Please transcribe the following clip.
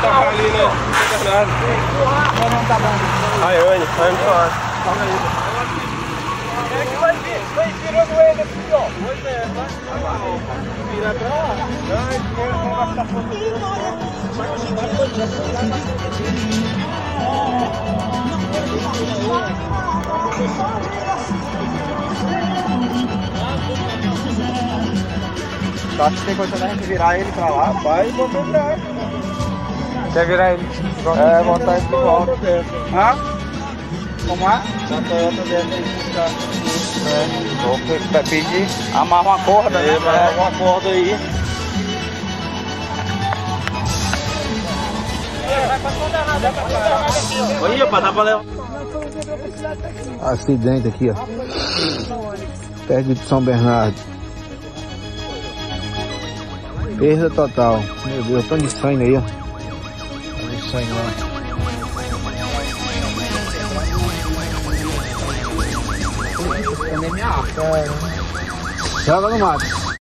Não tá bom. Raiane, Raiane Soares. Calma aí. É que vai vir, vai virando ele aqui, ó. Pois é, vai. Vira pra lá. Não, ele vai ficar Só que tem condição da gente virar ele pra lá, vai e botar pra cá. Quer virar ele? É, botar ele de volta. Hã? Como é? Da Toyota dentro aí buscar. É. Vou pe- pe- pedir, amarra uma corda, né? Amarra uma corda aí. Oi, rapaz, dá pra levar. Acidente aqui, ó. Perto de São Bernardo. Perda total. Meu Deus, tanto de sangue aí, ó. Tanto de sangue lá. Joga no mato.